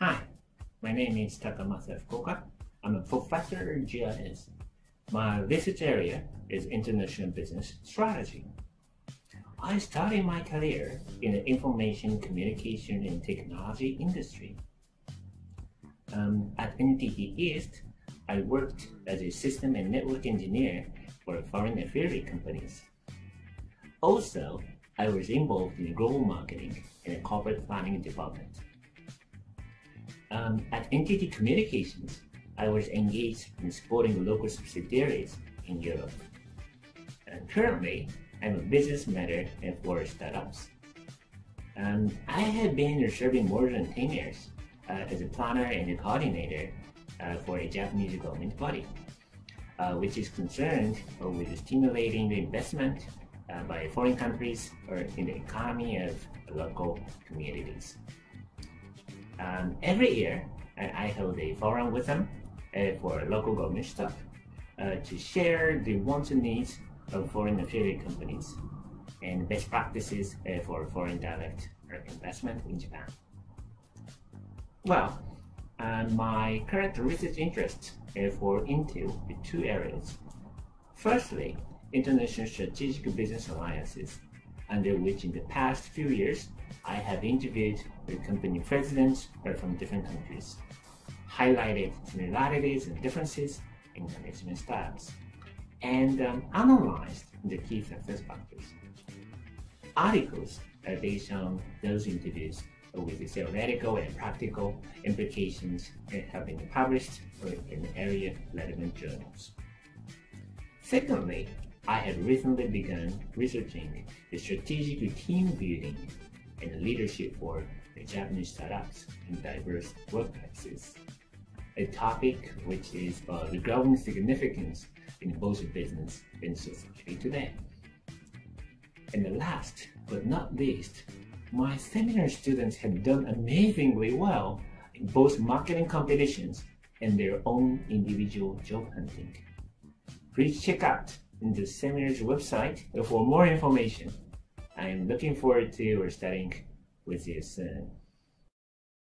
Hi, my name is Takamasa Fukuoka. I'm a professor in GIS. My research area is international business strategy. I started my career in the information communication and technology industry. Um, at NTT East, I worked as a system and network engineer for foreign affiliate companies. Also, I was involved in global marketing and corporate planning department. Um, at NTT Communications, I was engaged in supporting local subsidiaries in Europe. And currently, I'm a business mentor for startups. Um, I have been serving more than 10 years uh, as a planner and a coordinator uh, for a Japanese government body, uh, which is concerned with stimulating the investment uh, by foreign countries or in the economy of local communities. Um, every year, I hold a forum with them uh, for local government stuff uh, to share the wants and needs of foreign affiliate companies and best practices uh, for foreign direct investment in Japan. Well, my current research interests fall into two areas. Firstly, international strategic business alliances, under which in the past few years I have interviewed with company presidents from different countries, highlighted similarities and differences in management styles, and um, analyzed the key success factors. Articles are based on those interviews with the theoretical and practical implications have been published in area relevant journals. Secondly, I have recently begun researching the strategic team building and leadership for the Japanese startups in diverse workplaces, a topic which is of growing significance in both business and society today. And the last but not least, my seminar students have done amazingly well in both marketing competitions and their own individual job hunting. Please check out the seminar's website for more information. I am looking forward to studying with you soon.